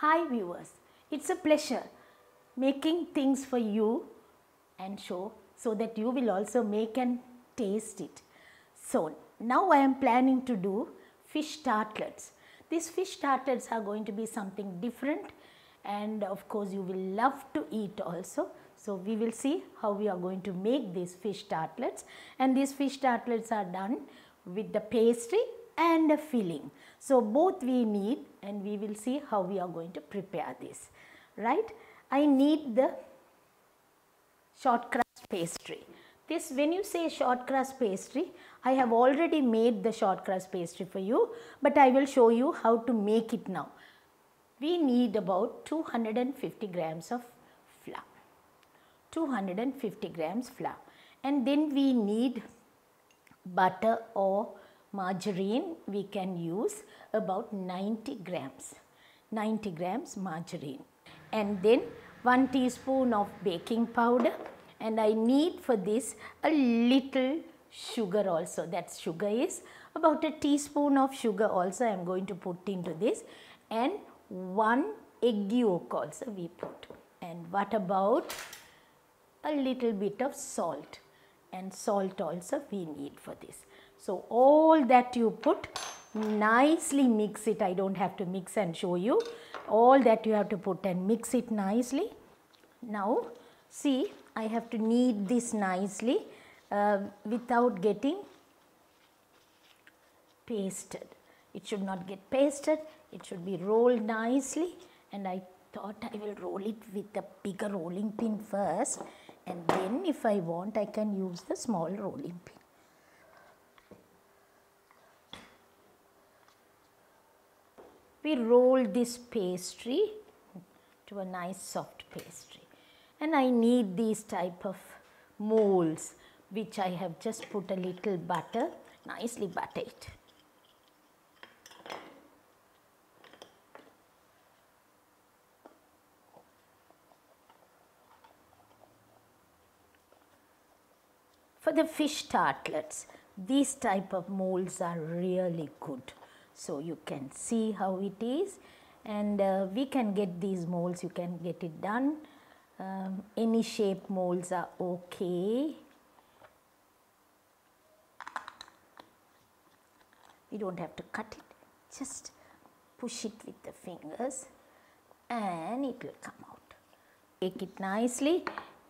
Hi viewers, it's a pleasure making things for you and show so that you will also make and taste it. So now I am planning to do fish tartlets. These fish tartlets are going to be something different and of course you will love to eat also. So we will see how we are going to make these fish tartlets and these fish tartlets are done with the pastry and a filling. So both we need and we will see how we are going to prepare this, right. I need the short crust pastry. This when you say short crust pastry, I have already made the short crust pastry for you, but I will show you how to make it now. We need about 250 grams of flour, 250 grams flour and then we need butter or margarine we can use about 90 grams. 90 grams margarine. And then 1 teaspoon of baking powder. And I need for this a little sugar also. That sugar is about a teaspoon of sugar also I am going to put into this. And 1 egg yolk also we put. And what about a little bit of salt? And salt also we need for this. So, all that you put nicely mix it I do not have to mix and show you all that you have to put and mix it nicely. Now, see I have to knead this nicely uh, without getting pasted. It should not get pasted, it should be rolled nicely and I thought I will roll it with the bigger rolling pin first and then if I want I can use the small rolling pin. We roll this pastry to a nice soft pastry and I need these type of molds which I have just put a little butter, nicely butter it. For the fish tartlets, these type of molds are really good. So, you can see how it is and uh, we can get these molds, you can get it done. Um, any shape molds are okay. You do not have to cut it, just push it with the fingers and it will come out. Take it nicely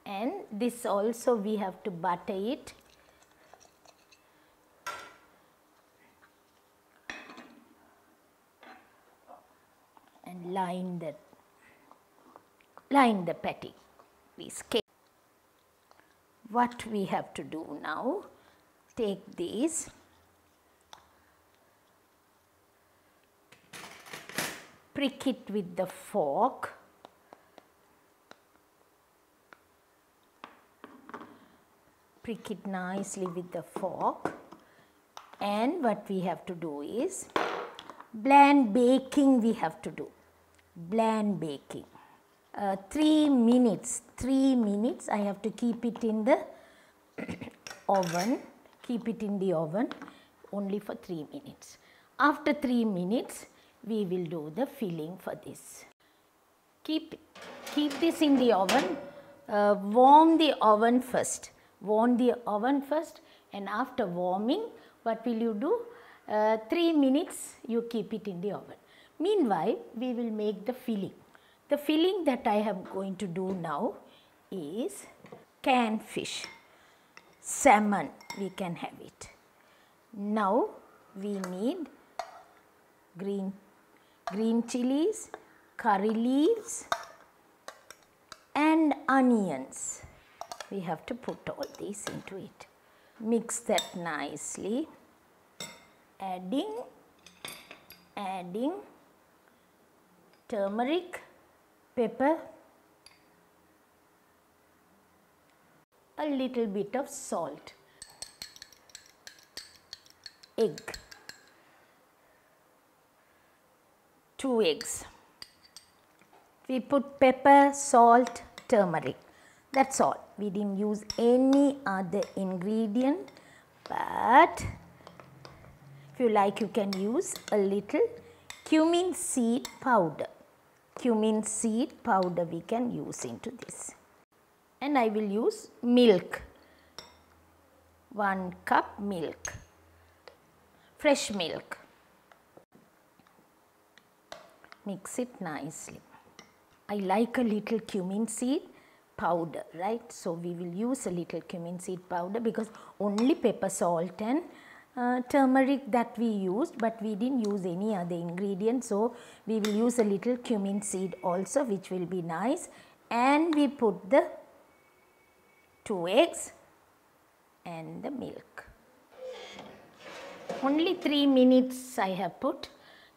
and this also we have to butter it and line the line the patty we cake. What we have to do now, take these. Prick it with the fork. Prick it nicely with the fork. And what we have to do is blind baking we have to do blind baking. Uh, 3 minutes 3 minutes I have to keep it in the oven. Keep it in the oven only for 3 minutes. After 3 minutes we will do the filling for this. Keep keep this in the oven. Uh, warm the oven first. Warm the oven first and after warming what will you do? Uh, 3 minutes you keep it in the oven. Meanwhile, we will make the filling. The filling that I am going to do now is canned fish, salmon we can have it. Now, we need green, green chilies, curry leaves and onions we have to put all these into it. Mix that nicely, adding, adding turmeric, pepper, a little bit of salt, egg, 2 eggs. We put pepper, salt, turmeric. That's all. We didn't use any other ingredient but if you like you can use a little cumin seed powder. Cumin seed powder we can use into this. And I will use milk, 1 cup milk, fresh milk. Mix it nicely. I like a little cumin seed powder, right. So, we will use a little cumin seed powder because only pepper, salt and uh, turmeric that we used, but we did not use any other ingredient. So, we will use a little cumin seed also which will be nice and we put the 2 eggs and the milk. Only 3 minutes I have put.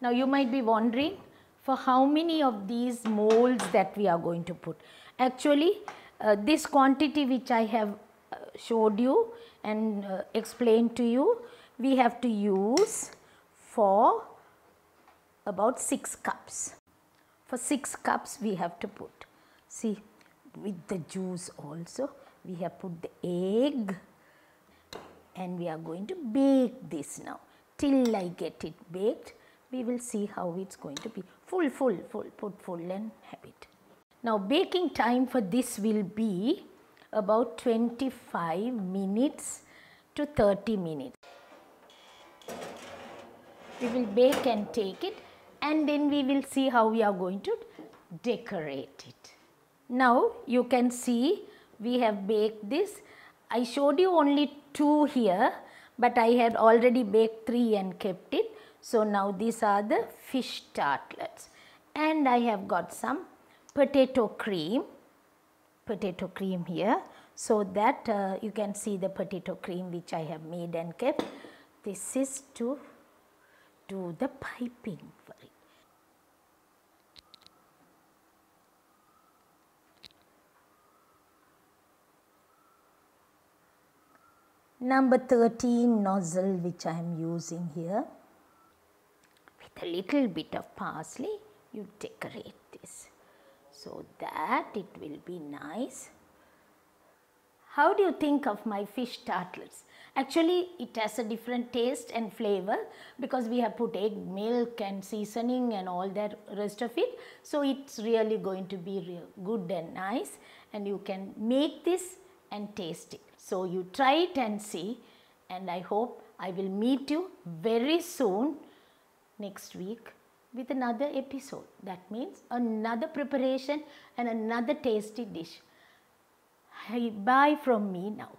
Now, you might be wondering for how many of these molds that we are going to put. Actually, uh, this quantity which I have uh, showed you and uh, explained to you, we have to use for about 6 cups. For 6 cups we have to put, see with the juice also we have put the egg and we are going to bake this now till I get it baked we will see how it's going to be full full full put full and have it. Now baking time for this will be about 25 minutes to 30 minutes. We will bake and take it and then we will see how we are going to decorate it. Now you can see we have baked this. I showed you only two here but I had already baked three and kept it. So now these are the fish tartlets and I have got some potato cream, potato cream here. So that uh, you can see the potato cream which I have made and kept. This is to do the piping for it. Number 13 nozzle which I am using here with a little bit of parsley you decorate this so that it will be nice. How do you think of my fish tartlets? Actually it has a different taste and flavor because we have put egg, milk and seasoning and all that rest of it. So it's really going to be real good and nice and you can make this and taste it. So you try it and see and I hope I will meet you very soon next week with another episode. That means another preparation and another tasty dish. Bye from me now.